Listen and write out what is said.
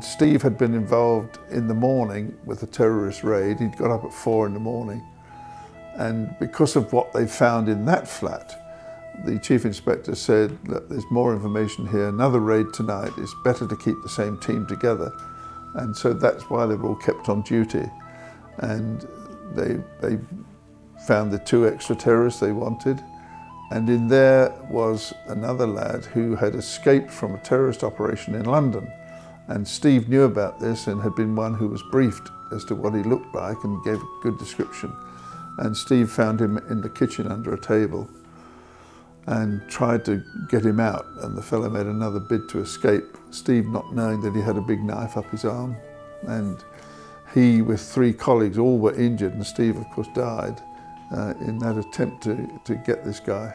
Steve had been involved in the morning with a terrorist raid. He'd got up at four in the morning. And because of what they found in that flat, the chief inspector said that there's more information here, another raid tonight, it's better to keep the same team together. And so that's why they were all kept on duty. And they, they found the two extra terrorists they wanted. And in there was another lad who had escaped from a terrorist operation in London. And Steve knew about this and had been one who was briefed as to what he looked like and gave a good description. And Steve found him in the kitchen under a table and tried to get him out. And the fellow made another bid to escape, Steve not knowing that he had a big knife up his arm. And he, with three colleagues, all were injured, and Steve, of course, died uh, in that attempt to, to get this guy.